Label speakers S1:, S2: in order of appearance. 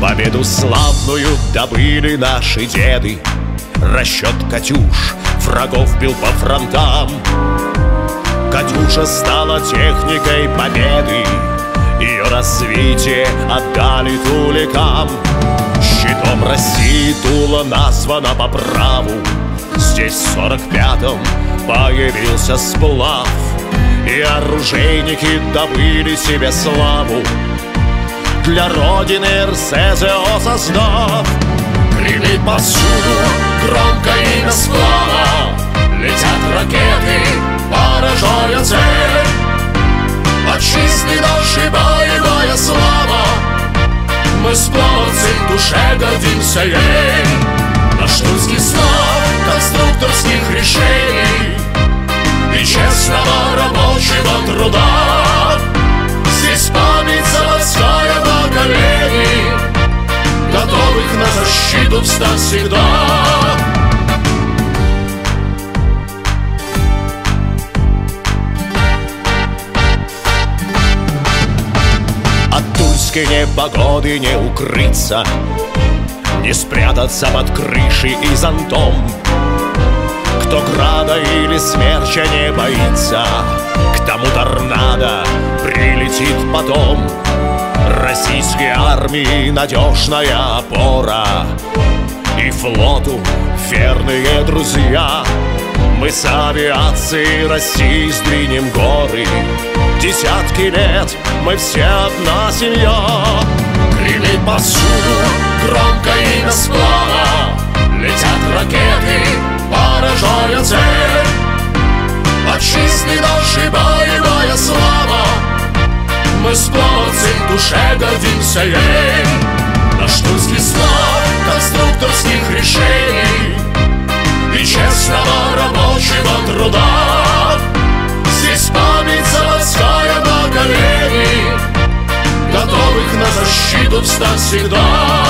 S1: Победу славную добыли наши деды. Расчет «Катюш» врагов бил по фронтам. Катюша стала техникой победы Ее развитие отдали туликам. Щитом России Тула названа по праву. Здесь в сорок пятом появился сплав И оружейники добыли себе славу Для Родины РСЗО создав Гремит повсюду громко имя сплава. Летят ракеты, поражая цель Отчизны нашей боевая слава. Мы сплавцы душе гордимся ей. Наш тульский слав конструкторских решений на защиту встать всегда. От тульской непогоды не укрыться Не спрятаться под крышей и зонтом. Кто града или смерча не боится К тому торнадо прилетит потом Российской армии надежная опора. И флоту верные друзья. Мы с авиацией России сдвинем горы. Десятки лет мы все одна семья. Гремит повсюду громко имя сплава. Летят ракеты, поражая цель. Отчизны нашей боевая слава. Мы сплавцы душе гордимся ей. Наш тульский слав конструкторских решений И честного рабочего труда. Здесь память заводская поколений Готовых на защиту встать всегда